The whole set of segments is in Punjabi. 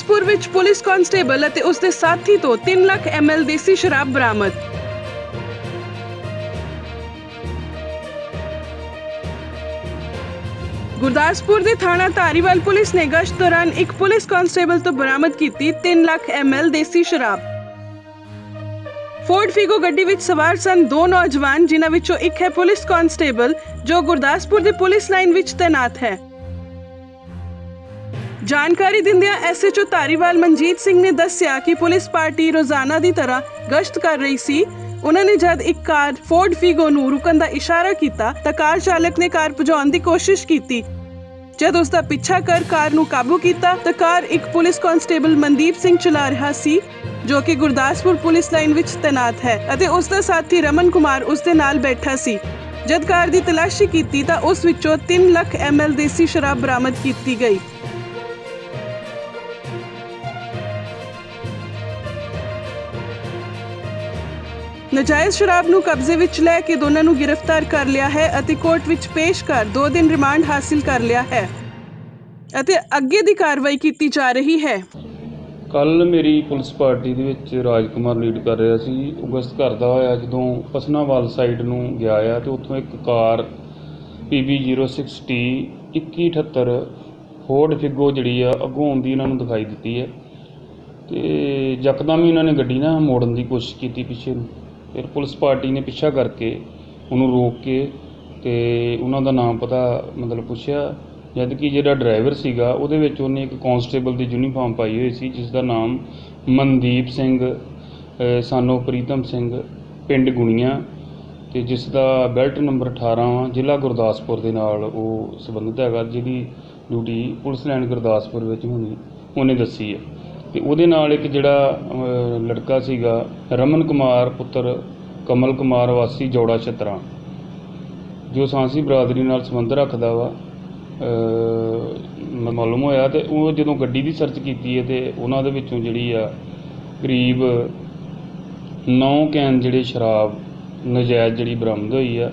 ਗੁਰਦਾਸਪੁਰ ਵਿੱਚ ਪੁਲਿਸ ਕਾਂਸਟੇਬਲ ਅਤੇ ਉਸ ਦੇ ਸਾਥੀ ਤੋਂ 3 ਲੱਖ ਐਮਐਲ ਦੇਸੀ ਸ਼ਰਾਬ ਬਰਾਮਦ। ਗੁਰਦਾਸਪੁਰ ਦੇ ਥਾਣਾ ਧਾਰੀਵਾਲ ਪੁਲਿਸ ਨੇ ਗਸ਼ਤ ਦੌਰਾਨ ਇੱਕ ਪੁਲਿਸ ਕਾਂਸਟੇਬਲ ਤੋਂ ਬਰਾਮਦ ਕੀਤੀ 3 ਲੱਖ ਐਮਐਲ ਦੇਸੀ ਸ਼ਰਾਬ। ਫੋਰਡ ਫੀਗੋ ਗੱਡੀ ਵਿੱਚ ਸਵਾਰ ਸਨ ਦੋ ਨੌਜਵਾਨ, ਜਿਨ੍ਹਾਂ ਵਿੱਚੋਂ ਇੱਕ ਹੈ ਪੁਲਿਸ ਕਾਂਸਟੇਬਲ ਜੋ ਗੁਰਦਾਸਪੁਰ ਦੇ ਪੁਲਿਸ ਲਾਈਨ ਵਿੱਚ ਤੈਨਾਤ ਹੈ। ਜਾਣਕਾਰੀ ਦਿੰਦਿਆਂ ਐਸਐਚਓ ਧਾਰੀਵਾਲ ਮਨਜੀਤ ਸਿੰਘ ਨੇ ਦੱਸਿਆ ਕਿ ਪੁਲਿਸ ਪਾਰਟੀ ਰੋਜ਼ਾਨਾ ਦੀ ਤਰ੍ਹਾਂ ਗਸ਼ਤ ਕਰ ਰਹੀ ਸੀ। ਉਹਨਾਂ ਨੇ ਜਦ ਇੱਕ ਕਾਰ ਫੋਰਡ ਫੀਗੋ ਨੂੰ ਰੁਕਣ ਦਾ ਇਸ਼ਾਰਾ ਕੀਤਾ ਤਾਂ ਕਾਰ ਚਾਲਕ ਨੇ ਕਾਰ ਭਜਾਉਣ ਦੀ ਕੋਸ਼ਿਸ਼ ਕੀਤੀ। ਜਦ ਉਸ ਦਾ ਪਿੱਛਾ ਕਰ ਕਾਰ ਨੂੰ ਕਾਬੂ ਕੀਤਾ ਤਾਂ ਕਾਰ ਇੱਕ ਪੁਲਿਸ ਕਾਂਸਟੇਬਲ ਮਨਦੀਪ ਸਿੰਘ ਚਲਾ ਰਿਹਾ ਸੀ, ਜੋ ਕਿ ਗੁਰਦਾਸਪੁਰ ਪੁਲਿਸ ਲਾਈਨ ਵਿੱਚ ਤੈਨਾਤ ਹੈ ਅਤੇ ਉਸ ਦਾ ਸਾਥੀ ਰਮਨ ਕੁਮਾਰ ਉਸ ਦੇ ਨਾਲ ਬੈਠਾ ਸੀ। ਜਦ ਕਾਰ ਦੀ ਤਲਾਸ਼ੀ ਕੀਤੀ ਤਾਂ ਉਸ ਵਿੱਚੋਂ 3 ਲੱਖ ਐਮਐਲ ਦੇਸੀ ਸ਼ਰਾਬ ਬਰਾਮਦ ਕੀਤੀ ਗਈ। ਨਜਾਇਜ਼ ਸ਼ਰਾਬ ਨੂੰ ਕਬਜ਼ੇ ਵਿੱਚ ਲੈ ਕੇ ਦੋਨਾਂ ਨੂੰ ਗ੍ਰਿਫਤਾਰ ਕਰ ਲਿਆ ਹੈ ਅਤੇ ਕੋਰਟ ਵਿੱਚ ਪੇਸ਼ ਕਰ 2 ਦਿਨ ਰਿਮਾਂਡ ਹਾਸਿਲ ਕਰ ਲਿਆ ਹੈ ਅਤੇ ਅੱਗੇ ਦੀ ਕਾਰਵਾਈ ਕੀਤੀ ਜਾ ਰਹੀ ਹੈ। ਕੱਲ ਮੇਰੀ ਪੁਲਿਸ ਪਾਰਟੀ ਦੇ ਵਿੱਚ ਰਾਜਕੁਮਾਰ ਲੀਡ ਕਰ ਰਿਹਾ ਸੀ। ਅਗਸਤ ਕਰਦਾ ਹੋਇਆ ਜਦੋਂ ਪਸਨਾਵਾਲ ਸਾਈਡ ਨੂੰ ਗਿਆ ਆ ਤੇ ਉੱਥੋਂ ਇੱਕ ਕਾਰ PB06T 2178 ਫੋਰਡ ਫਿਗੋ ਜਿਹੜੀ ਆ, ਅੱਗੋਂ ਆਉਂਦੀ ਇਹਨਾਂ ਨੂੰ ਦਿਖਾਈ ਦਿੱਤੀ ਹੈ। ਤੇ ਯਕਦਮ ਹੀ ਉਹਨਾਂ ਨੇ ਗੱਡੀ ਨਾ ਮੋੜਨ ਦੀ ਕੋਸ਼ਿਸ਼ ਕੀਤੀ ਪਿੱਛੇ ਨੂੰ। ਫਿਰ ਪੁਲਿਸ ਪਾਰਟੀ ਨੇ ਪਿੱਛਾ ਕਰਕੇ ਉਹਨੂੰ ਰੋਕ ਕੇ ਅਤੇ ਉਹਨਾਂ ਦਾ ਨਾਮ ਪਤਾ ਮਤਲਬ ਪੁੱਛਿਆ। ਜਦ ਕਿ ਜਿਹੜਾ ਡਰਾਈਵਰ ਸੀਗਾ ਉਹਦੇ ਵਿੱਚ ਉਹਨੇ ਇੱਕ ਕਾਂਸਟੇਬਲ ਦੀ ਯੂਨੀਫਾਰਮ ਪਾਈ ਹੋਈ ਸੀ ਜਿਸ ਦਾ ਨਾਮ ਮਨਦੀਪ ਸਿੰਘ ਅ, ਸਾਨੋ ਪ੍ਰੀਤਮ ਸਿੰਘ ਪਿੰਡ ਗੁਣੀਆਂ ਅਤੇ ਜਿਸ ਦਾ ਬੈਲਟ ਨੰਬਰ 18 ਵਾ ਜ਼ਿਲ੍ਹਾ ਗੁਰਦਾਸਪੁਰ ਦੇ ਨਾਲ ਉਹ ਸੰਬੰਧਿਤ ਹੈਗਾ ਜਿਹਦੀ ਡਿਊਟੀ ਪੁਲਿਸ ਲਾਈਨ ਗੁਰਦਾਸਪੁਰ ਵਿੱਚ ਹੋਣੀ ਉਹਨੇ ਦੱਸੀ ਹੈ। ਤੇ ਉਹਦੇ ਨਾਲ ਇੱਕ ਜਿਹੜਾ ਲੜਕਾ ਸੀਗਾ, ਰਮਨ ਕੁਮਾਰ ਪੁੱਤਰ ਕਮਲ ਕੁਮਾਰ ਵਾਸੀ ਜੋੜਾ ਛਤਰਾ, ਜੋ ਸਾਂਸੀ ਬਰਾਦਰੀ ਨਾਲ ਸੰਬੰਧ ਰੱਖਦਾ ਵਾ। ਮਾਲੂਮ ਹੋਇਆ ਤੇ ਉਹ ਜਦੋਂ ਗੱਡੀ ਦੀ ਸਰਚ ਕੀਤੀ ਹੈ ਤੇ ਉਹਨਾਂ ਦੇ ਵਿੱਚੋਂ ਜਿਹੜੀ ਆ, ਕਰੀਬ 9 ਕੈਨ ਜਿਹੜੇ ਸ਼ਰਾਬ ਨਜਾਇਜ਼ ਜਿਹੜੀ ਬਰਾਮਦ ਹੋਈ ਆ,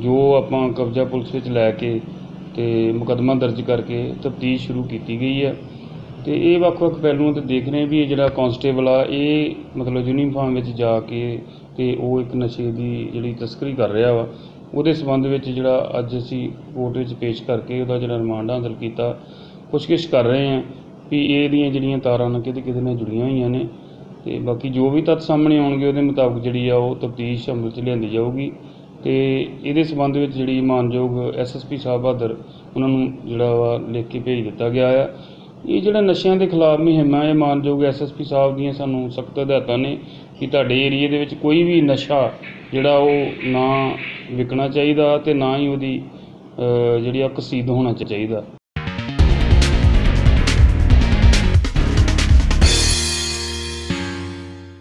ਜੋ ਆਪਾਂ ਕਬਜ਼ਾ ਪੁਲਿਸ ਵਿੱਚ ਲੈ ਕੇ ਤੇ ਮੁਕੱਦਮਾ ਦਰਜ ਕਰਕੇ ਤਫਤੀਸ਼ ਸ਼ੁਰੂ ਕੀਤੀ ਗਈ ਹੈ ਅਤੇ ਇਹ ਵੱਖ-ਵੱਖ ਪਹਿਲੂਆਂ ਤੇ ਦੇਖ ਰਹੇ ਵੀ ਇਹ ਜਿਹੜਾ ਕੋਂਸਟੇਬਲ ਆ, ਇਹ ਮਤਲਬ ਯੂਨੀਫਾਰਮ ਵਿੱਚ ਜਾ ਕੇ ਅਤੇ ਉਹ ਇੱਕ ਨਸ਼ੇ ਦੀ ਜਿਹੜੀ ਤਸਕਰੀ ਕਰ ਰਿਹਾ ਵਾ, ਉਹਦੇ ਸੰਬੰਧ ਵਿੱਚ ਜਿਹੜਾ ਅੱਜ ਅਸੀਂ ਕੋਰਟ ਵਿੱਚ ਪੇਸ਼ ਕਰਕੇ ਉਹਦਾ ਜਿਹੜਾ ਰਿਮਾਂਡ ਹਾਸਲ ਕੀਤਾ, ਪੁੱਛਗਿੱਛ ਕਰ ਰਹੇ ਹਾਂ ਵੀ ਇਹਦੀਆਂ ਜਿਹੜੀਆਂ ਤਾਰਾਂ ਨਾਲ ਕਿਤੇ ਕਿਤੇ ਨਾਲ ਜੁੜੀਆਂ ਹੋਈਆਂ ਨੇ ਅਤੇ ਬਾਕੀ ਜੋ ਵੀ ਤੱਥ ਸਾਹਮਣੇ ਆਉਣਗੇ ਉਹਦੇ ਮੁਤਾਬਕ ਜਿਹੜੀ ਆ ਉਹ ਤਫਤੀਸ਼ ਅਮਲ 'ਚ ਲਿਆਂਦੀ ਜਾਊਗੀ ਅਤੇ ਇਹਦੇ ਸੰਬੰਧ ਵਿੱਚ ਜਿਹੜੀ ਮਾਨਯੋਗ ਐਸਐਸਪੀ ਸਾਹਿਬ ਬਹਾਦਰ ਉਹਨਾਂ ਨੂੰ ਜਿਹੜਾ ਵਾ ਲਿਖ ਕੇ ਭੇਜ ਦਿੱਤਾ ਗਿਆ ਆ। ਇਹ ਜਿਹੜਾ ਨਸ਼ਿਆਂ ਦੇ ਖਿਲਾਫ ਮੁਹਿੰਮਾਂ ਇਹ ਮਾਨਯੋਗ ਐਸਐਸਪੀ ਸਾਹਿਬ ਦੀਆਂ ਸਾਨੂੰ ਸਖਤ ਹਦਾਇਤਾਂ ਨੇ ਕਿ ਤੁਹਾਡੇ ਏਰੀਏ ਦੇ ਵਿੱਚ ਕੋਈ ਵੀ ਨਸ਼ਾ ਜਿਹੜਾ ਉਹ ਨਾ ਵਿਕਣਾ ਚਾਹੀਦਾ ਅਤੇ ਨਾ ਹੀ ਉਹਦੀ ਜਿਹੜੀ ਆ ਕਸੀਦ ਹੋਣਾ ਚਾਹੀਦਾ।